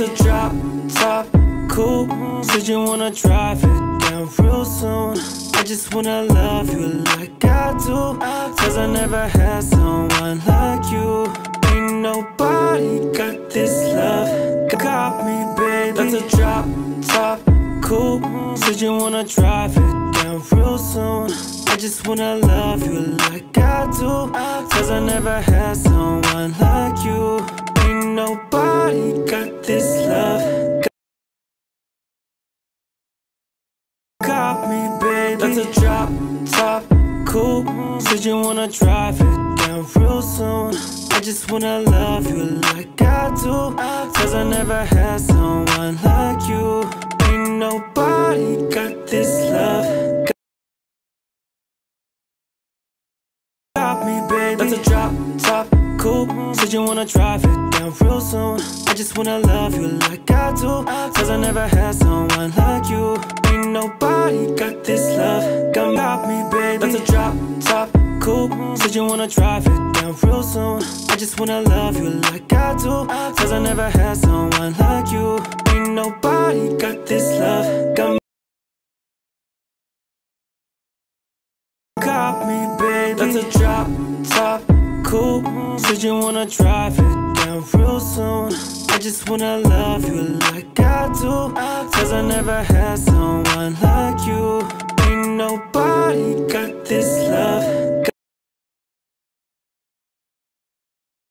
That's a drop top coupe. Said you wanna drive it down real soon. I just wanna love you like I do. Cause I never had someone like you. Ain't nobody got this love. Got me, baby. That's a drop top coupe. Said you wanna drive it down real soon. I just wanna love you like I do. Cause I never had someone like you. Ain't nobody got this love. Got me, baby. That's a drop top coupe. Said you wanna drive it down real soon. I just wanna love you like I do. Cause I never had someone like you. Ain't nobody Said you wanna drive it down real soon. I just wanna love you like I do. Cause I never had someone like you. Ain't nobody got this love. Got got me, baby. That's a drop top coupe. Said you wanna drive it down real soon. I just wanna love you like I do. Cause I never had someone like you. Ain't nobody got this love. Got got me, baby. That's a drop top coupe. Said you wanna drive it down real soon. I just wanna love you like I do. Cause I never had someone like you. Ain't nobody got this love.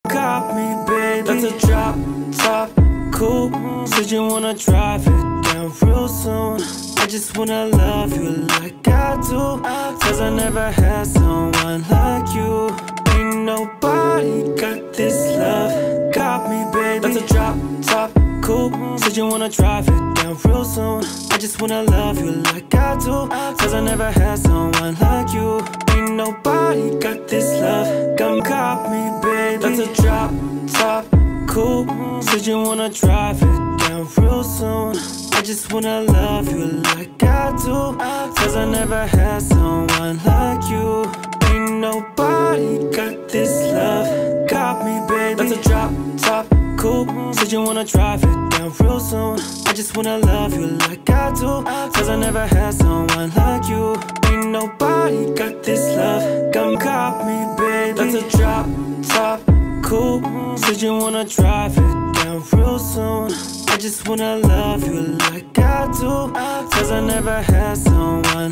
Got me, baby. That's a drop top coupe. Said you wanna drive it down real soon. I just wanna love you like I do. Cause I never had someone coupe. Said you wanna drive it down real soon. I just wanna love you like I do. Cause I never had someone like you. Ain't nobody got this love. Got, got me, baby. That's a drop top coupe. Said you wanna drive it down real soon. I just wanna love you like I do. Cause I never had someone like you. Ain't nobody got this love. Got me, baby. That's a drop top coupe. Said you wanna drive it just wanna love you like I do. Cause I never had someone like you. Ain't nobody got this love. Come got me, baby. That's a drop top coupe. Said you wanna drive it down real soon. I just wanna love you like I do. Cause I never had someone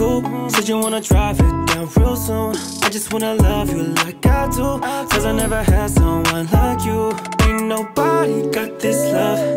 Said you wanna drive it down real soon. I just wanna love you like I do. Cause I never had someone like you. Ain't nobody got this love